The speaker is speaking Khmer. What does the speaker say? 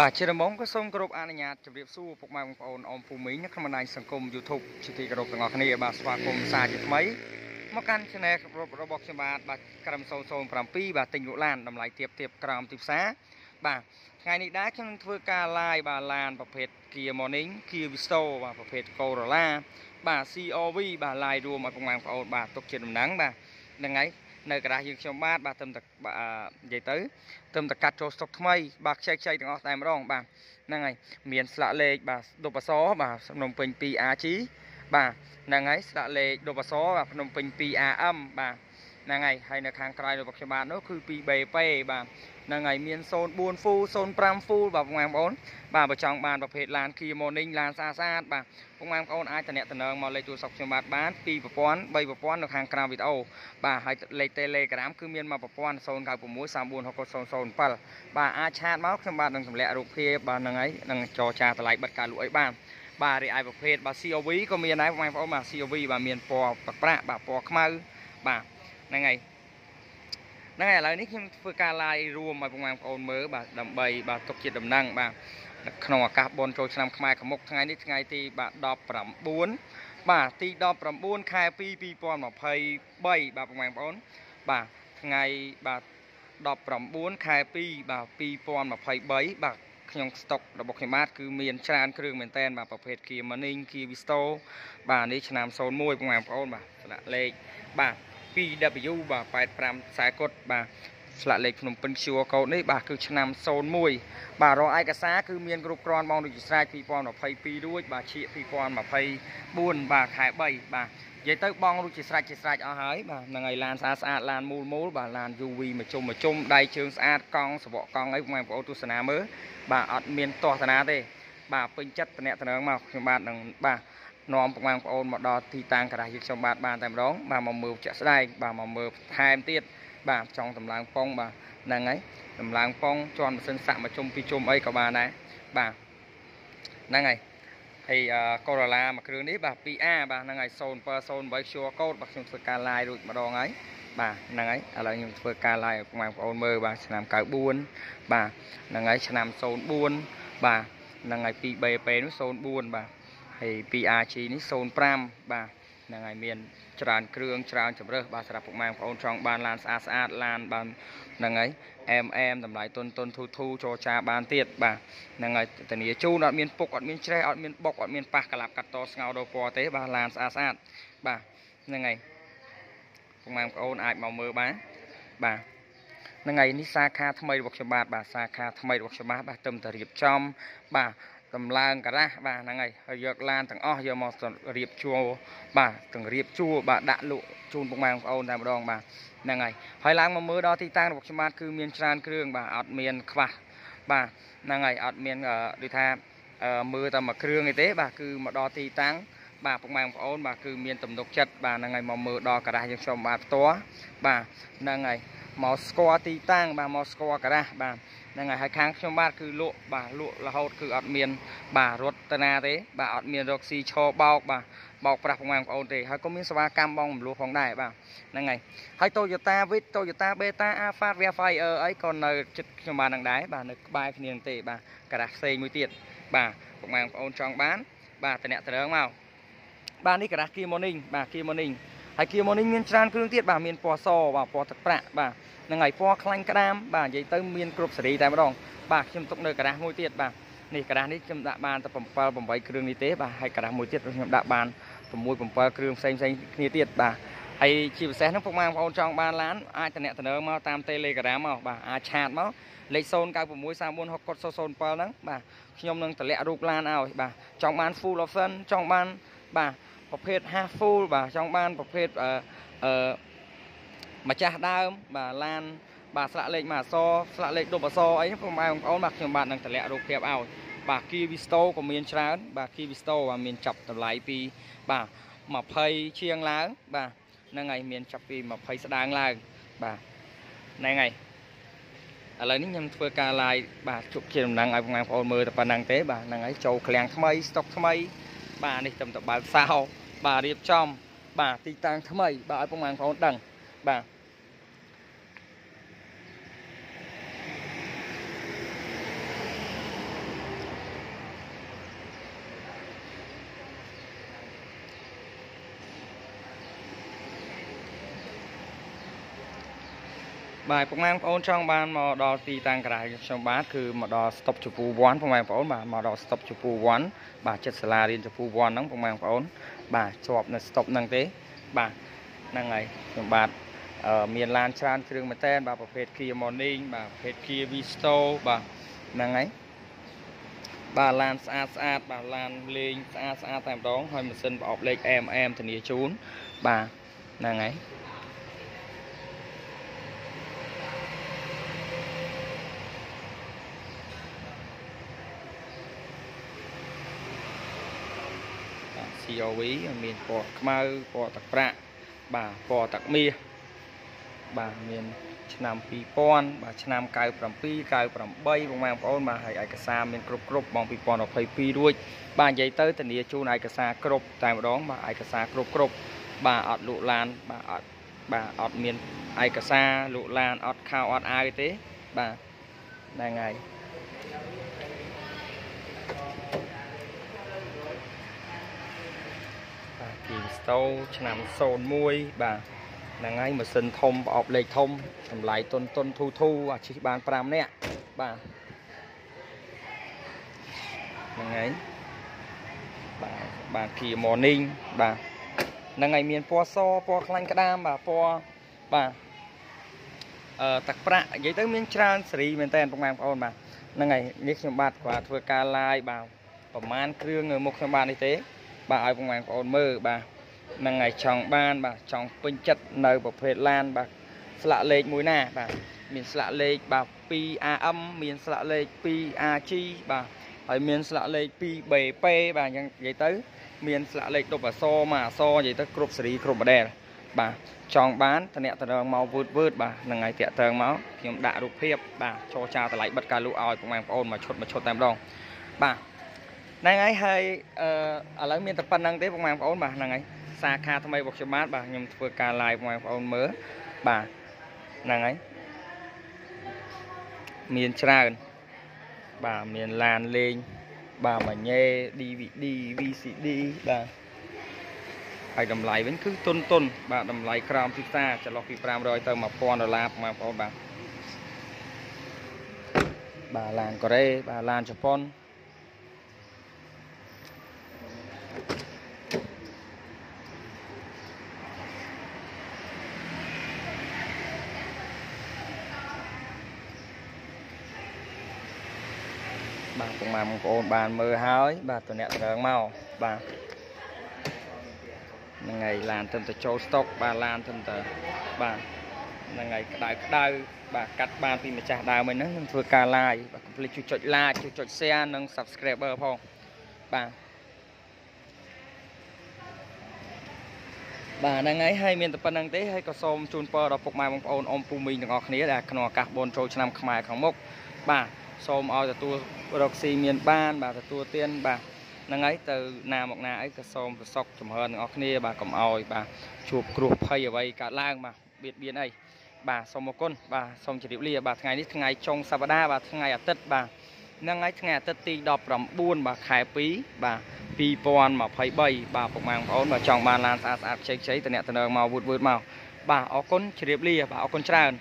បាទជាដំបូងក៏សូមគោរពអនុញ្ញាតជម្រាបសួរពុកម៉ែបងប្អូនអមភូមិញក្នុងបណ្ដាញសង្គម YouTube ជាទីគោរពទាំងអស់គ្នាបាទស្វាគមន៍សាជាថ្មីមកកាន់ Channel របស់ខ្ញុំបាទបាទក្រឹម007បាទទិញលក់ឡានតម្លៃទៀបទៀបក្រោមទីផ្សារបាទថ្ងៃនេះដែរខ្ញុំនឹងធ្វើការ live បាទឡានប្រភេទ Kia Morning Kia Visto បាទប្រភេទ Corolla បាទ CRV បាទ live រួមឲ្យពុកម៉ែបងប្អូនបាទទុកជាដំណឹងបាទហ្នឹងហើយ នៅក្រាស់យើងខ្ញុំបាទបាទទៅតែនិយាយទៅទៅតែកាត់ចូលស្តុកថ្មីបាទខ្ចីខ្ចីទាំងអស់តែម្ដងបាទហ្នឹងហើយមានស្លាកលេខបាទដុបអសបាទភ្នំពេញ 2AG បាទហ្នឹងហើយស្លាកលេខដុបអសបាទភ្នំពេញ 2AM បាទហ្នឹងហើយហើយនៅខាងក្រៅរបស់ខ្ញុំបាទនោះគឺ 2BP បាទហ្នឹងហើយមាន04 full 05 full បាទបងប្អូនបាទបើចង់បានប្រភេទឡាន Kia Morning ឡានស្អាតស្អាតបាទបងប្អូនអាចតំណតំណងមកលេខទូរស័ព្ទខ្ញុំបាទបាន2ប្រព័ន្ធ3ប្រព័ន្ធនៅខាងក្រៅវីដេអូបាទហើយលេខ Telegram គឺមានមកប្រព័ន្ធ096 346007បាទអាចឆាតមកខ្ញុំបាទនឹងសម្លាក់រូបភាពបាទហ្នឹងហើយនឹងចរចាតម្លៃបិទការលក់អីបានបាទរីឯប្រភេទបាទ COV ក៏មានដែរបងប្អូនបាទ COV បាទមានពណ៌ប្រាក់បាទពណ៌ខ្មៅបាទហ្នឹងហើយ ហ្នឹងហើយឥឡូវនេះខ្ញុំធ្វើការ live រួមឲ្យបងប្អូនមើលបាទដើម្បីបាទទុកជាដំណឹងបាទក្នុងឱកាសបុណ្យចូលឆ្នាំខ្មែរខាងមុខថ្ងៃនេះថ្ងៃទីបាទ19បាទទី19ខែ2 2023បាទបងប្អូនបាទថ្ងៃបាទ19ខែ2បាទ2023បាទក្នុងស្តុករបស់ខ្ញុំបាទគឺមានច្រើនគ្រឿងមែនតែនបាទប្រភេទ Kia Morning Kia Visto បាទនេះឆ្នាំ01បងប្អូនបាទស្លាកលេខបាទ 2W បាទ85ខ្សែកុដបាទស្លាកលេខភ្នំពេញ QR code នេះបាទគឺឆ្នាំ01បាទរកឯកសារគឺមានគ្រប់គ្រាន់បងដូចជាស្រេច2022រួចបាទឈៀក2024បាទខែ3បាទនិយាយទៅបងរួចជាស្រេចជាស្រេចអស់ហើយបាទហ្នឹងហើយឡានស្អាតស្អាតឡានមូលមូលបាទឡាន UV មួយជុំមួយជុំដៃជើងស្អាតកង់សបកកង់អីបងប្អូនទស្សនាមើលបាទអត់មានទាស់តាណាទេបាទពេញចិត្តតំណែងមកខ្ញុំបាទនឹងបាទ នាំបងប្អូនមកដល់ទីតាំងការ៉ាសយើងខ្ញុំបាទបានតែម្ដងបាទមកមើលជាក់ស្ដែងបាទមកមើលថែមទៀតបាទចង់តម្លើងប៉ុងបាទហ្នឹងហើយតម្លើងប៉ុងជន់ម៉ាស៊ីនសាក់មួយជុំពីរជុំអីក៏បានដែរបាទហ្នឹងហើយហើយកូរ៉ូឡាមួយគ្រឿងនេះបាទ 2A បាទហ្នឹងហើយ0708 QR code បាទខ្ញុំធ្វើការ live រួចម្ដងហើយបាទហ្នឹងហើយឥឡូវខ្ញុំធ្វើការ live ឲ្យបងប្អូនមើលបាទឆ្នាំ94បាទហ្នឹងហើយឆ្នាំ04បាទហ្នឹងហើយ 2BP នោះ04បាទ ហើយ 2RG នេះ05បាទហ្នឹងហើយមានច្រើនគ្រឿងច្រើនជម្រើសបាទសម្រាប់ពុកម៉ែបងប្អូនចង់បានឡានស្អាតស្អាតឡានបានហ្នឹងហើយអែមអែមតម្លៃទុនទុនធូធូចរចាបានទៀតបាទហ្នឹងហើយធានាជូនអត់មានពុកអត់មានច្រេះអត់មានបុកអត់មានប៉ះកលាប់កាត់តស្ងោដោពណ៌ទេបាទឡានស្អាតស្អាតបាទហ្នឹងហើយពុកម៉ែបងប្អូនអាចមកមើលបានបាទហ្នឹងហើយនេះសាខាថ្មីរបស់ខ្ញុំបាទបាទសាខាថ្មីរបស់ខ្ញុំបាទបាទទៅតែរៀបចំបាទ តម្លើងការ៉ាស់បាទហ្នឹងហើយហើយយកឡានទាំងអស់យកមករៀបជួរបាទទាំងរៀបជួរបាទដាក់លក់ជូនពុកម៉ែបងប្អូនតែម្ដងបាទហ្នឹងហើយហើយឡើងមកមើលដល់ទីតាំងរបស់ខ្ញុំបាទគឺមានច្រើនគ្រឿងបាទអត់មានខ្វះបាទហ្នឹងហើយអត់មានដូចថាមើលតែមួយគ្រឿងទេ បាទគឺមកដល់ទីតាំងបាទពុកម៉ែបងប្អូនបាទគឺមានទំនុកចិត្តបាទហ្នឹងហើយមកមើលដល់ការ៉ាស់យើងខ្ញុំបាទផ្ទាល់បាទហ្នឹងហើយ មកស្គាល់ទីតាំងបាទមកស្គាល់ការ៉ាស់បាទហ្នឹងហើយហើយខាងខ្ញុំបាទគឺលក់បាទលក់រហូតគឺអត់មាន បាទរត់តាណាទេបាទអត់មានរកស៊ីឈរបោកបាទបោកប្រាស់បងប្អូនទេហើយក៏មានសេវាកម្មបងរំលោះផងដែរបាទហ្នឹងហើយហើយ Toyota Vic Toyota Beta Alpha Sapphire អីក៏នៅចិត្តខ្ញុំបាននឹងដែរបាទនៅក្បែរគ្នានឹងទេបាទការ៉ាស់ផ្សេងមួយទៀតបាទបងប្អូនចង់បាន បាទតំណែងតរើងមកបាទនេះការ៉ាស់ Kia Morning បាទ Kia Morning ហើយ Kia Morning មានច្រើនគ្រឿងទៀតបាទមានពណ៌សបាទពណ៌ទឹកប្រាក់បាទហ្នឹងហើយពណ៌ខ្លាញ់ក្តាមបាទនិយាយទៅមានគ្រប់សេរីតែម្ដងបាទខ្ញុំទុកនៅការ៉ាស់មួយទៀតបាទនេះការ៉ាស់នេះខ្ញុំដាក់បានតែ7 8គ្រឿងនេះទេបាទហើយការ៉ាស់មួយទៀតខ្ញុំដាក់បាន6 7គ្រឿងផ្សេងផ្សេងគ្នាទៀតបាទហើយជាពិសេសហ្នឹងពុកម៉ែបងប្អូនចង់បានឡានអាចតំណតំណើមកតាម Telegram មកបាទអាចឆាតមកលេខ096 34 60 007ហ្នឹងបាទខ្ញុំនឹងតម្លាក់រូបឡានឲ្យបាទចង់បាន full option ចង់បានបាទ ប្រភេទ half full បាទចង់បានប្រភេទអឺអឺម្ចាស់ដើមបាទឡានបាទស្លាកលេខមកអសស្លាកលេខដប់អសអីពុកម៉ែបងប្អូនបាទខ្ញុំបាទនឹងតម្លាក់រូបភាពឲ្យបាទ Kia Visto ក៏មានច្រើន បាទ Kia Visto បាទមានចាប់តម្លៃពីបាទ20ជាងឡើងបាទហ្នឹងហើយមានចាប់ពី20ស្ដាងឡើងបាទហ្នឹងហើយឥឡូវនេះខ្ញុំធ្វើការ live បាទជប់ជាដំណឹងឲ្យបងប្អូនមើលតែប៉ុណ្្នឹងទេបាទហ្នឹងហើយចូលឃ្លាំងថ្មីស្តុកថ្មី បាទនេះត្រឹមតែបើកសោ បាទរៀបចំ បាទទីតាំងថ្មី បាទឲ្យបងប្អូនដឹងបាទបាទប្រហែលបងប្អូនចង់បានមកដល់ទីតាំងក្រៅខ្ញុំបាទគឺមកដល់ស្តុបជពូវ័នប្រហែលបងប្អូនបាទមកដល់ស្តុបជពូវ័នបាទចិត្តសាលារៀនជពូវ័នហ្នឹងប្រហែលបងប្អូន បាទជាប់នៅស្តុបហ្នឹងទេបាទហ្នឹងហើយខ្ញុំបាទអឺមានឡានច្រើនគ្រឿងមែនតើបាទប្រភេទ Kia Morning បាទប្រភេទ Kia Visto បាទហ្នឹងហើយបាទឡានស្អាតស្អាតបាទឡានលេងស្អាតស្អាតតែម្ដងហើយម៉ាស៊ីនប្រអប់លេខ AM ធានាជូនបាទហ្នឹងហើយ CRV មានពណ៌ខ្មៅពណ៌ទឹកប្រាក់បាទពណ៌ទឹកមាសបាទមានឆ្នាំ2000បាទឆ្នាំ97 98បងប្អូនបាទហើយឯកសារមានគ្រប់គ្រប់បង2022រួចបាទនិយាយទៅធានាជូនឯកសារគ្រប់តែម្ដងបាទឯកសារគ្រប់គ្រប់បាទអត់លក់ឡានបាទអត់បាទអត់មានឯកសារលក់ឡានអត់ខោអត់អាវទេបាទហ្នឹងហើយបាទគី ស្តូឆ្នាំ01បាទហ្នឹងហើយម៉ាស៊ីនធំប្រអប់លេខធំតម្លៃតុនតុនធូធូអាជីបាន5នាក់បាទហ្នឹងហើយបាទបាទ Kia Morning បាទហ្នឹងហើយមានពណ៌សពណ៌ខ្លាញ់ក្តាមបាទពណ៌បាទអឺទឹកប្រាក់និយាយទៅមានច្រើនសេរីមែនតើបងប្អូនបាទហ្នឹងហើយនេះខ្ញុំបាទគាត់ធ្វើការ live បាទប្រហែលគ្រឿងនៅមុខខ្ញុំបាទនេះទេ បាទឲ្យបងប្អូនមើលបាទហ្នឹងហើយចង់បាន បាទចង់ពេញចិត្តនៅប្រភេទឡាន បាទស្លាកលេខមួយណា បាទមានស្លាកលេខបាទ 2AM មានស្លាកលេខ 2AG បាទហើយមានស្លាកលេខ 2BP បាទអញ្ចឹងនិយាយទៅ មានស្លាកលេខ10អក្សរមួយអក្សរនិយាយទៅគ្រប់សេរីគ្រប់ម៉ូដែលបាទចង់បានតំណែងមកវឺតវឺតបាទហ្នឹងហើយតាក់ទងមកខ្ញុំដាក់រូបភាពបាទចរចាតម្លៃបិទការលក់ឲ្យបងប្អូនមកឈុតមកឈុតតែម្ដងបាទ ហ្នឹងហើយហើយអឺឥឡូវមានតែប៉ុណ្្នឹងទេបងប្អូនបាទហ្នឹងហើយសាខាថ្មីរបស់ខ្ញុំបាទបាទខ្ញុំធ្វើការ live បងប្អូនមើលបាទហ្នឹងហើយមានច្រើនបាទមានឡានលេងបាទមួយញ៉េ DVD VCD បាទហើយតម្លៃវិញគឺទុនទុនបាទតម្លៃក្រោមទីផ្សារចន្លោះពី500ទៅ1000ដុល្លារបងប្អូនបាទបាទឡានកូរ៉េបាទឡានជប៉ុន ពុកម៉ែបងប្អូនបានមើលហើយ បាទតំណែងមកបាទហ្នឹងហើយឡានទៅទៅចូលស្តុកបាទឡានទៅទៅបាទហ្នឹងហើយក្តៅក្តៅបាទកាត់បានពីម្ចាស់ដើមហ្នឹងនឹងធ្វើការ live បាទកុំភ្លេចជួយចុច like ជួយចុច share និង subscriber ផងបាទបាទហ្នឹងហើយហើយមានតែប៉ុណ្្នឹងទេហើយក៏សូមជូនពរដល់ពុកម៉ែបងប្អូនអ៊ំពូមីងទាំងអស់គ្នាដែលក្នុងឱកាសបូនចូលឆ្នាំខ្មែរខាងមុខបាទ សូមឲ្យទទួលរកស៊ីមានបាន បាទទទួលទានបាទហ្នឹងហើយទៅណាមកណាអីក៏សូមប្រសពចម្រើនទាំងអស់គ្នា បាទកុំឲ្យបាទជួបគ្រោះភ័យអ្វីកើតឡើងបាទបៀតបៀនអីបាទសូមអរគុណបាទសូមជម្រាបលាបាទថ្ងៃនេះថ្ងៃចុងសប្តាហ៍បាទថ្ងៃអាទិត្យបាទហ្នឹងហើយថ្ងៃអាទិត្យទី19បាទខែ2បាទ2023បាទពុកម៉ែបងប្អូនបាទចង់បានឡានស្អាតស្អាតខ្ចីខ្ចីតំណែងមកវូតវូតមកបាទអរគុណជម្រាបលាបាទអរគុណច្រើន